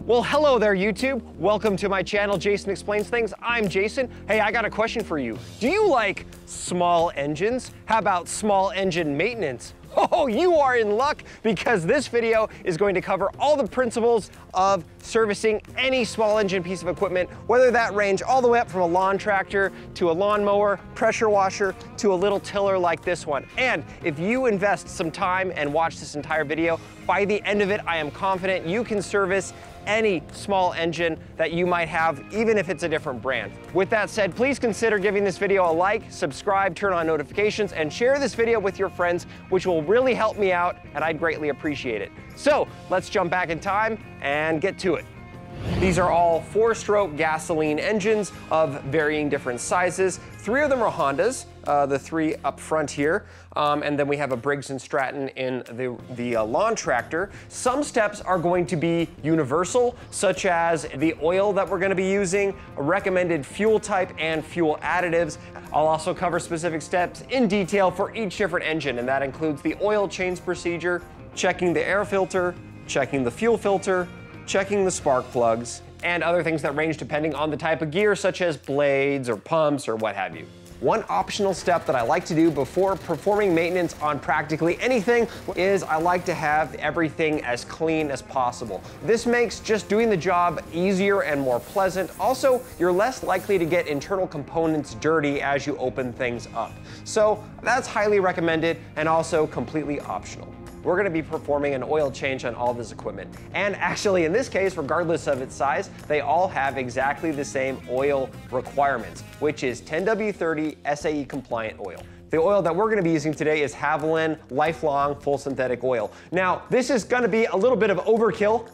Well, hello there, YouTube. Welcome to my channel, Jason Explains Things. I'm Jason. Hey, I got a question for you. Do you like small engines? How about small engine maintenance? Oh, you are in luck because this video is going to cover all the principles of servicing any small engine piece of equipment, whether that range all the way up from a lawn tractor to a lawnmower, pressure washer, to a little tiller like this one. And if you invest some time and watch this entire video, by the end of it, I am confident you can service any small engine that you might have, even if it's a different brand. With that said, please consider giving this video a like, subscribe, turn on notifications, and share this video with your friends, which will really help me out, and I'd greatly appreciate it. So let's jump back in time and get to it. These are all four-stroke gasoline engines of varying different sizes. Three of them are Hondas, uh, the three up front here, um, and then we have a Briggs & Stratton in the, the uh, lawn tractor. Some steps are going to be universal, such as the oil that we're gonna be using, recommended fuel type, and fuel additives. I'll also cover specific steps in detail for each different engine, and that includes the oil change procedure, checking the air filter, checking the fuel filter, checking the spark plugs, and other things that range depending on the type of gear, such as blades or pumps or what have you. One optional step that I like to do before performing maintenance on practically anything is I like to have everything as clean as possible. This makes just doing the job easier and more pleasant. Also, you're less likely to get internal components dirty as you open things up. So that's highly recommended and also completely optional we're gonna be performing an oil change on all this equipment. And actually in this case, regardless of its size, they all have exactly the same oil requirements, which is 10W30 SAE compliant oil. The oil that we're gonna be using today is Havoline Lifelong Full Synthetic Oil. Now, this is gonna be a little bit of overkill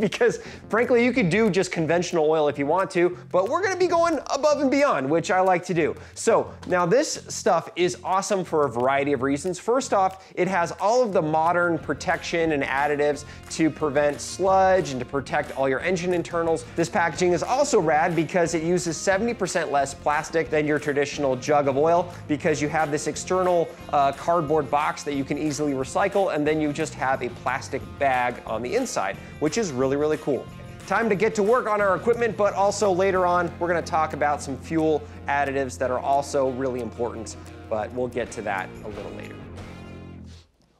because frankly, you could do just conventional oil if you want to, but we're gonna be going above and beyond, which I like to do. So now this stuff is awesome for a variety of reasons. First off, it has all of the modern protection and additives to prevent sludge and to protect all your engine internals. This packaging is also rad because it uses 70% less plastic than your traditional jug of oil because you have this external uh, cardboard box that you can easily recycle, and then you just have a plastic bag on the inside, which is really, really cool. Time to get to work on our equipment, but also later on, we're gonna talk about some fuel additives that are also really important, but we'll get to that a little later.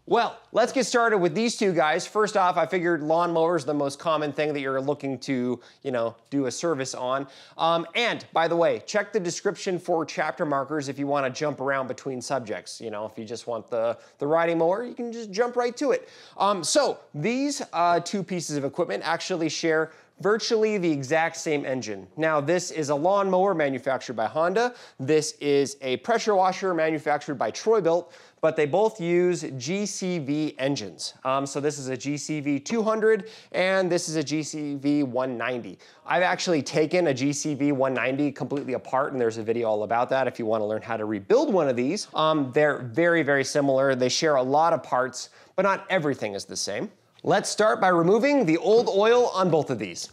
Well, let's get started with these two guys. First off, I figured lawnmower is the most common thing that you're looking to, you know, do a service on. Um, and by the way, check the description for chapter markers if you want to jump around between subjects. You know, if you just want the, the riding mower, you can just jump right to it. Um, so these uh, two pieces of equipment actually share virtually the exact same engine. Now, this is a lawnmower manufactured by Honda. This is a pressure washer manufactured by Troy-Bilt but they both use GCV engines. Um, so this is a GCV 200 and this is a GCV 190. I've actually taken a GCV 190 completely apart and there's a video all about that if you wanna learn how to rebuild one of these. Um, they're very, very similar. They share a lot of parts, but not everything is the same. Let's start by removing the old oil on both of these.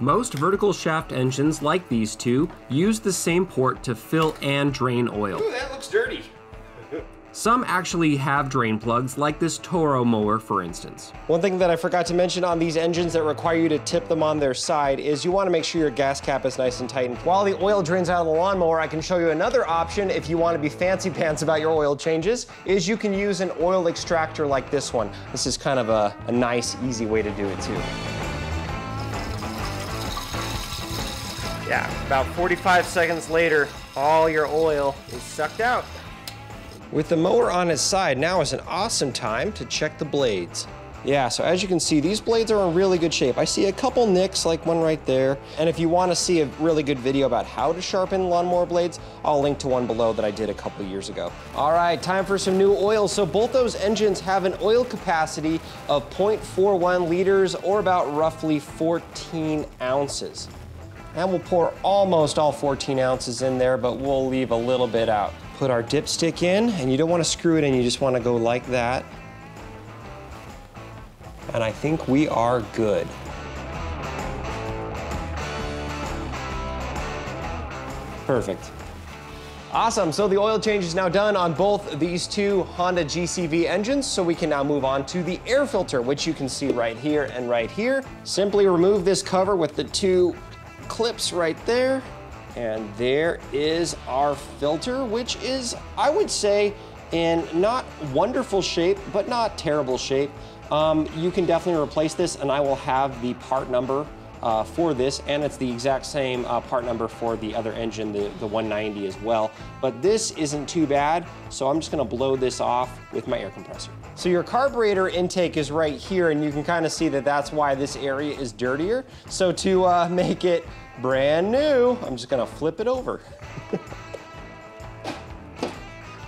Most vertical shaft engines like these two use the same port to fill and drain oil. Ooh, that looks dirty. Some actually have drain plugs, like this Toro mower, for instance. One thing that I forgot to mention on these engines that require you to tip them on their side is you want to make sure your gas cap is nice and tight. And while the oil drains out of the lawnmower, I can show you another option if you want to be fancy pants about your oil changes, is you can use an oil extractor like this one. This is kind of a, a nice, easy way to do it too. Yeah, about 45 seconds later, all your oil is sucked out. With the mower on its side, now is an awesome time to check the blades. Yeah, so as you can see, these blades are in really good shape. I see a couple nicks, like one right there. And if you wanna see a really good video about how to sharpen lawnmower blades, I'll link to one below that I did a couple years ago. All right, time for some new oil. So both those engines have an oil capacity of 0.41 liters or about roughly 14 ounces. And we'll pour almost all 14 ounces in there, but we'll leave a little bit out put our dipstick in, and you don't want to screw it in, you just want to go like that. And I think we are good. Perfect. Awesome, so the oil change is now done on both these two Honda GCV engines, so we can now move on to the air filter, which you can see right here and right here. Simply remove this cover with the two clips right there, and there is our filter, which is, I would say, in not wonderful shape, but not terrible shape. Um, you can definitely replace this, and I will have the part number uh, for this, and it's the exact same uh, part number for the other engine, the, the 190 as well. But this isn't too bad, so I'm just gonna blow this off with my air compressor. So your carburetor intake is right here, and you can kind of see that that's why this area is dirtier. So to uh, make it brand new, I'm just gonna flip it over.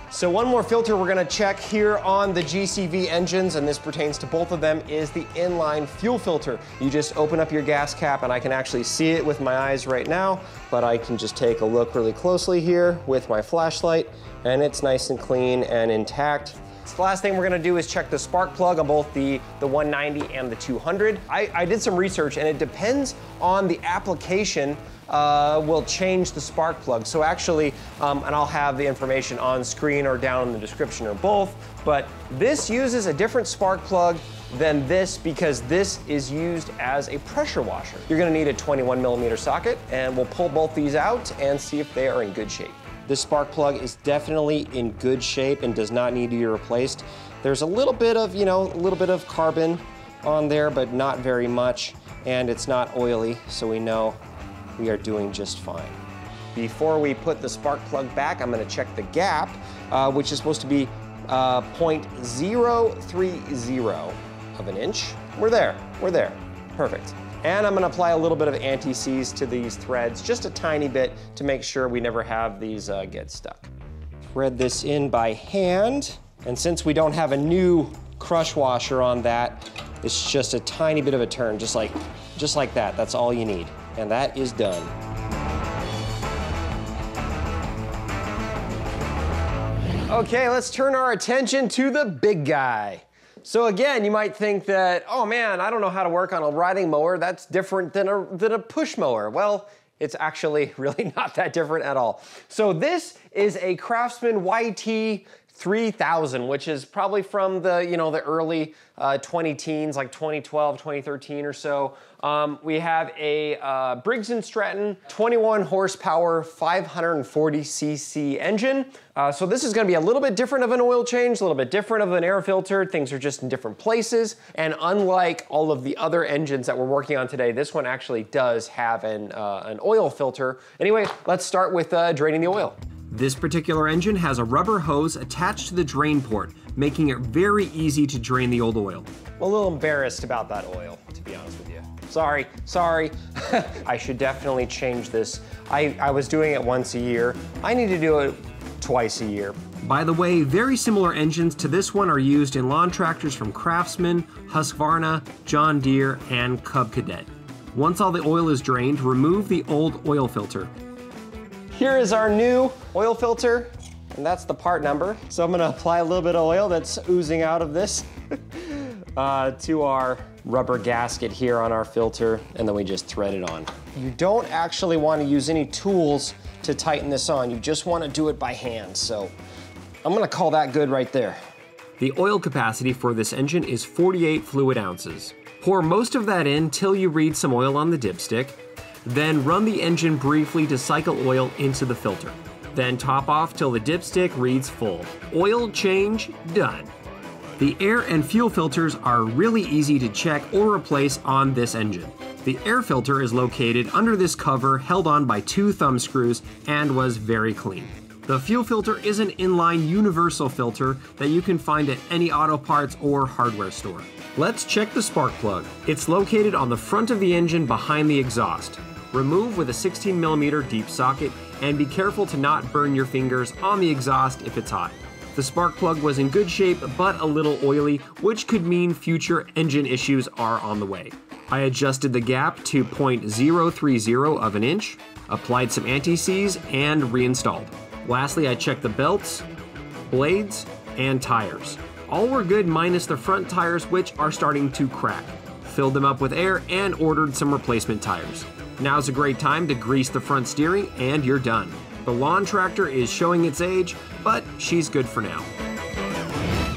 So one more filter we're gonna check here on the GCV engines, and this pertains to both of them, is the inline fuel filter. You just open up your gas cap, and I can actually see it with my eyes right now, but I can just take a look really closely here with my flashlight, and it's nice and clean and intact. The last thing we're gonna do is check the spark plug on both the, the 190 and the 200. I, I did some research and it depends on the application uh, will change the spark plug. So actually, um, and I'll have the information on screen or down in the description or both, but this uses a different spark plug than this because this is used as a pressure washer. You're gonna need a 21 millimeter socket and we'll pull both these out and see if they are in good shape. This spark plug is definitely in good shape and does not need to be replaced. There's a little bit of, you know, a little bit of carbon on there, but not very much. And it's not oily, so we know we are doing just fine. Before we put the spark plug back, I'm gonna check the gap, uh, which is supposed to be uh, 0.030 of an inch. We're there, we're there, perfect. And I'm gonna apply a little bit of anti-seize to these threads, just a tiny bit to make sure we never have these uh, get stuck. Thread this in by hand. And since we don't have a new crush washer on that, it's just a tiny bit of a turn, just like, just like that. That's all you need. And that is done. Okay, let's turn our attention to the big guy. So again, you might think that, oh man, I don't know how to work on a riding mower. That's different than a, than a push mower. Well, it's actually really not that different at all. So this is a Craftsman YT 3000, which is probably from the, you know, the early uh, 20 teens, like 2012, 2013 or so. Um, we have a uh, Briggs & Stratton 21 horsepower, 540cc engine. Uh, so this is gonna be a little bit different of an oil change, a little bit different of an air filter. Things are just in different places. And unlike all of the other engines that we're working on today, this one actually does have an, uh, an oil filter. Anyway, let's start with uh, draining the oil. This particular engine has a rubber hose attached to the drain port, making it very easy to drain the old oil. I'm a little embarrassed about that oil, to be honest with you. Sorry, sorry. I should definitely change this. I, I was doing it once a year. I need to do it twice a year. By the way, very similar engines to this one are used in lawn tractors from Craftsman, Husqvarna, John Deere, and Cub Cadet. Once all the oil is drained, remove the old oil filter. Here is our new oil filter, and that's the part number. So I'm gonna apply a little bit of oil that's oozing out of this uh, to our rubber gasket here on our filter, and then we just thread it on. You don't actually wanna use any tools to tighten this on. You just wanna do it by hand. So I'm gonna call that good right there. The oil capacity for this engine is 48 fluid ounces. Pour most of that in till you read some oil on the dipstick, then run the engine briefly to cycle oil into the filter. Then top off till the dipstick reads full. Oil change done. The air and fuel filters are really easy to check or replace on this engine. The air filter is located under this cover held on by two thumb screws and was very clean. The fuel filter is an inline universal filter that you can find at any auto parts or hardware store. Let's check the spark plug. It's located on the front of the engine behind the exhaust. Remove with a 16mm deep socket and be careful to not burn your fingers on the exhaust if it's hot. The spark plug was in good shape but a little oily, which could mean future engine issues are on the way. I adjusted the gap to 0.030 of an inch, applied some anti-seize, and reinstalled. Lastly, I checked the belts, blades, and tires. All were good minus the front tires which are starting to crack. Filled them up with air and ordered some replacement tires. Now's a great time to grease the front steering and you're done. The lawn tractor is showing its age, but she's good for now.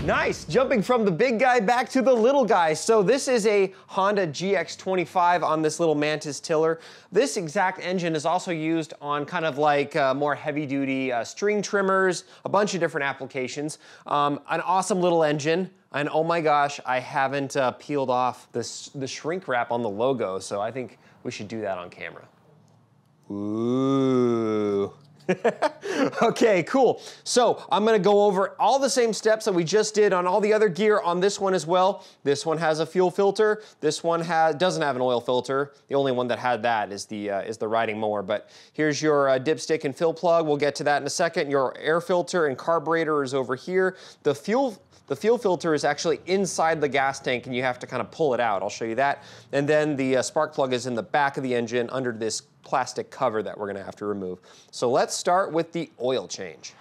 Nice, jumping from the big guy back to the little guy. So this is a Honda GX25 on this little Mantis tiller. This exact engine is also used on kind of like uh, more heavy duty uh, string trimmers, a bunch of different applications. Um, an awesome little engine. And oh my gosh, I haven't uh, peeled off this, the shrink wrap on the logo, so I think we should do that on camera. Ooh. okay, cool. So I'm gonna go over all the same steps that we just did on all the other gear on this one as well. This one has a fuel filter. This one has doesn't have an oil filter. The only one that had that is the uh, is the riding mower. But here's your uh, dipstick and fill plug. We'll get to that in a second. Your air filter and carburetor is over here. The fuel the fuel filter is actually inside the gas tank and you have to kind of pull it out. I'll show you that. And then the uh, spark plug is in the back of the engine under this plastic cover that we're gonna have to remove. So let's start with the oil change.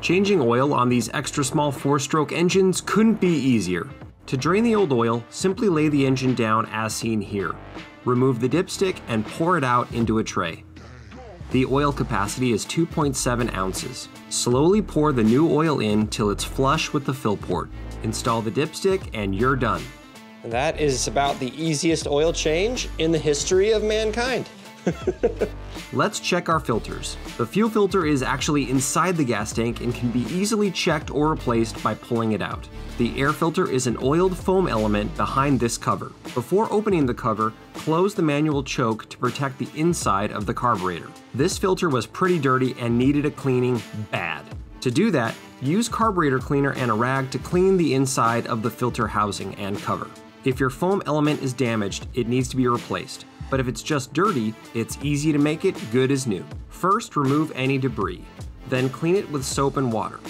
Changing oil on these extra small four-stroke engines couldn't be easier. To drain the old oil, simply lay the engine down as seen here. Remove the dipstick and pour it out into a tray. The oil capacity is 2.7 ounces. Slowly pour the new oil in till it's flush with the fill port. Install the dipstick and you're done. That is about the easiest oil change in the history of mankind. Let's check our filters. The fuel filter is actually inside the gas tank and can be easily checked or replaced by pulling it out. The air filter is an oiled foam element behind this cover. Before opening the cover, close the manual choke to protect the inside of the carburetor. This filter was pretty dirty and needed a cleaning bad. To do that, use carburetor cleaner and a rag to clean the inside of the filter housing and cover. If your foam element is damaged, it needs to be replaced but if it's just dirty, it's easy to make it good as new. First, remove any debris. Then clean it with soap and water.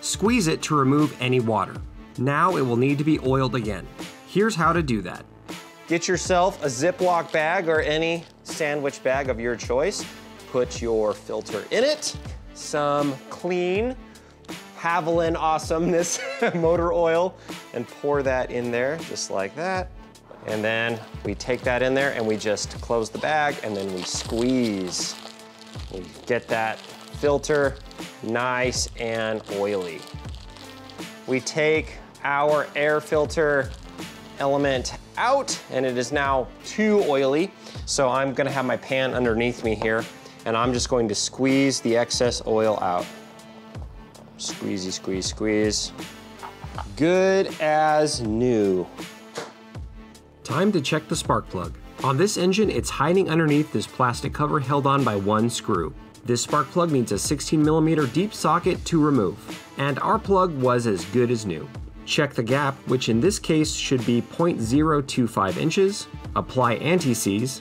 Squeeze it to remove any water. Now it will need to be oiled again. Here's how to do that. Get yourself a Ziploc bag or any sandwich bag of your choice. Put your filter in it, some clean Havoline awesomeness motor oil, and pour that in there just like that. And then we take that in there and we just close the bag and then we squeeze. We get that filter nice and oily. We take our air filter element out and it is now too oily. So I'm gonna have my pan underneath me here and I'm just going to squeeze the excess oil out. Squeezy, squeeze, squeeze. Good as new. Time to check the spark plug. On this engine, it's hiding underneath this plastic cover held on by one screw. This spark plug needs a 16mm deep socket to remove, and our plug was as good as new. Check the gap, which in this case should be 0.025 inches, apply anti-seize,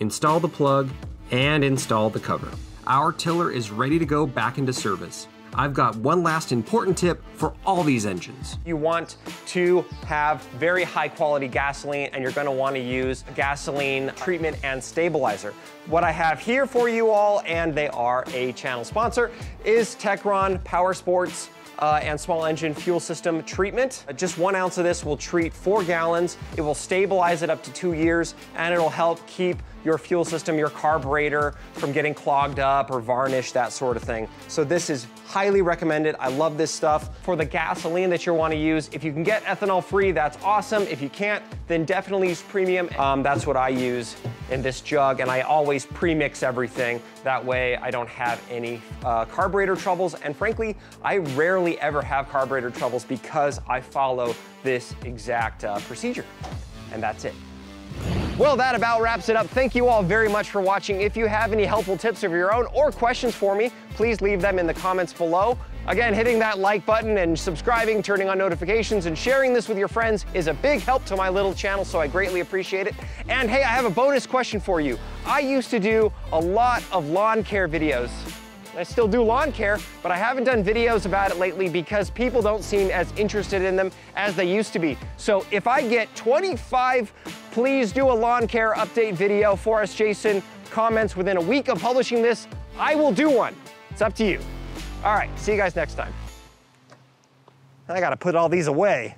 install the plug, and install the cover. Our tiller is ready to go back into service. I've got one last important tip for all these engines. You want to have very high quality gasoline and you're gonna wanna use gasoline treatment and stabilizer. What I have here for you all, and they are a channel sponsor, is Techron Power Sports uh, and small engine fuel system treatment. Uh, just one ounce of this will treat four gallons. It will stabilize it up to two years and it'll help keep your fuel system, your carburetor from getting clogged up or varnished, that sort of thing. So this is highly recommended. I love this stuff. For the gasoline that you want to use, if you can get ethanol free, that's awesome. If you can't, then definitely use premium. Um, that's what I use in this jug and I always pre-mix everything. That way I don't have any uh, carburetor troubles. And frankly, I rarely ever have carburetor troubles because I follow this exact uh, procedure. And that's it. Well, that about wraps it up. Thank you all very much for watching. If you have any helpful tips of your own or questions for me, please leave them in the comments below. Again, hitting that like button and subscribing, turning on notifications, and sharing this with your friends is a big help to my little channel, so I greatly appreciate it. And hey, I have a bonus question for you. I used to do a lot of lawn care videos. I still do lawn care, but I haven't done videos about it lately because people don't seem as interested in them as they used to be. So if I get 25, please do a lawn care update video for us, Jason, comments within a week of publishing this, I will do one. It's up to you. All right, see you guys next time. I gotta put all these away.